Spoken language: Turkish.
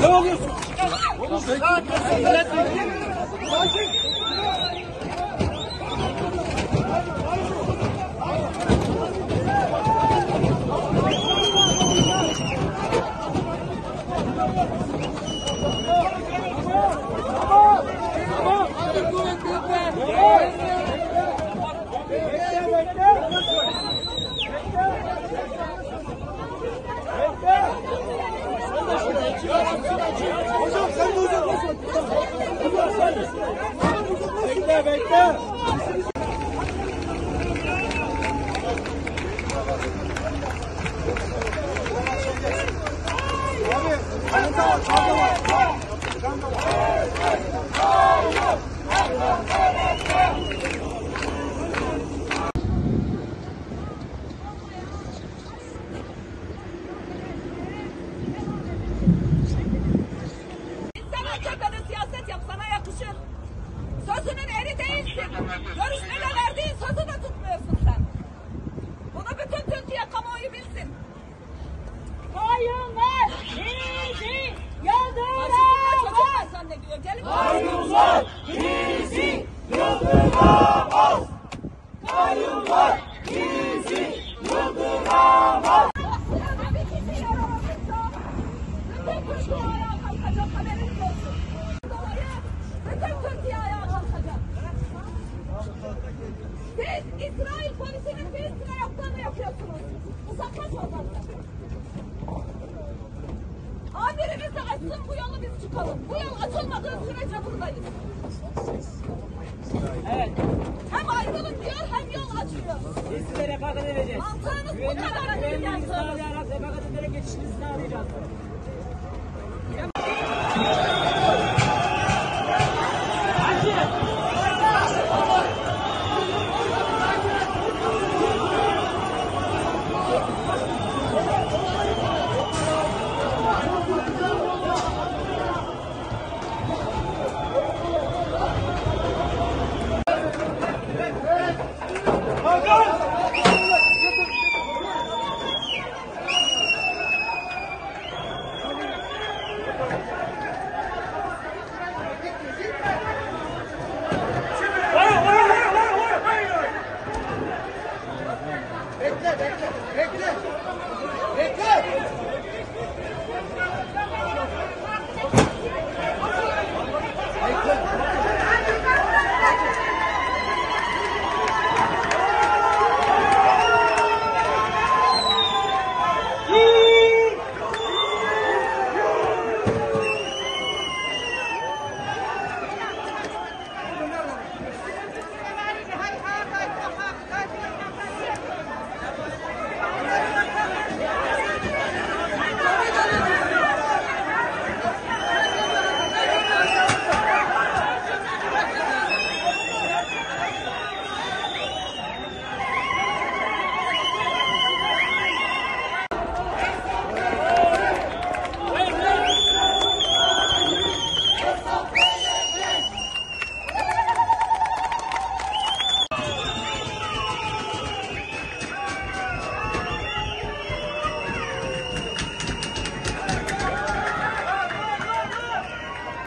Ne oluyorsun? Hocam sen de uzaklaşın. Bekle bekle. Abi, çanta var, çanta var. Çanta var. Sen hakikaten siyaset yap sana yakışır. Sözünün eri değilsin. Görüşmede verdiğin sözü de tutmuyorsun sen. Bunu bütün Türkiye kamuoyu bilsin. Hayırlar bizi Başımda çocuk yıldıramaz. var zannediyor. Gelin Kayyumlar Siz İsrail polisinin Filistin'e yaptığını yapıyorsunuz. Uzaklaş oradan. Amirimiz de açsın bu yolu biz çıkalım. Bu yol açılmadığı sürece buradayız. Evet. Hem ayrılık diyor hem yol açıyor. Biz size refakat edeceğiz. Mantığınız bu kadar. Güvenliğinizi Güvenliğiniz sağlayarak refakat ederek geçişinizi sağlayacağız.